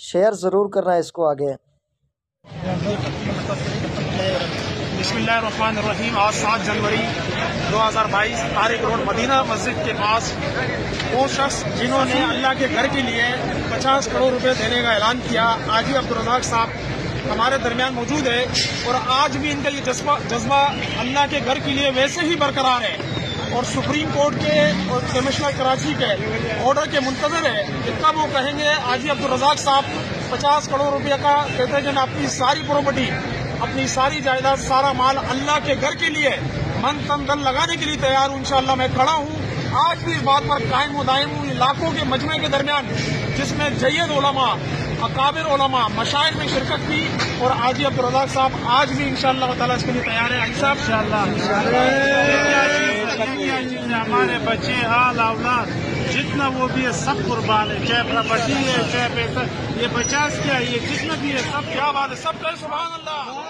Share ज़रूर करना इसको आगे। बसमीम आज सात जनवरी 2022 तारिक रोड, मदीना मस्जिद के पास वो शख्स जिन्होंने अल्लाह के घर के लिए 50 करोड़ रुपए देने का ऐलान किया, आज ही अब्दुल रजाक साहब हमारे दरमियान मौजूद है और आज भी इनका ये जज्बा अल्लाह के घर के लिए वैसे ही बरकरार है। और सुप्रीम कोर्ट के और कमिश्नर कराची के ऑर्डर के मुंतजर है। कि कब वो कहेंगे, आज अब्दुल रजाक साहब पचास करोड़ रुपए का कहते हैं कि अपनी सारी प्रॉपर्टी अपनी सारी जायदाद, सारा माल अल्लाह के घर के लिए, मन तन दल लगाने के लिए तैयार हूँ, इंशाल्लाह मैं खड़ा हूँ। आज भी इस बात पर कायम मुदायम हूँ लाखों के मजमे के दरमियान, जिसमें जैद ओलमा अकाबिर ओलमा मशाइल में शिरकत की और आजी अब्दुल रजाक साहब आज भी ताला इसके लिए तैयार है। आई साहब हमारे बच्चे, हाल, औलाद, जितना वो भी है, सब कुर्बान है। चाहे प्रॉपर्टी है, चाहे पैसा ये पचास क्या है, ये जितना भी है, सब क्या बात है, सब कल सुबह अल्लाह।